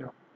you.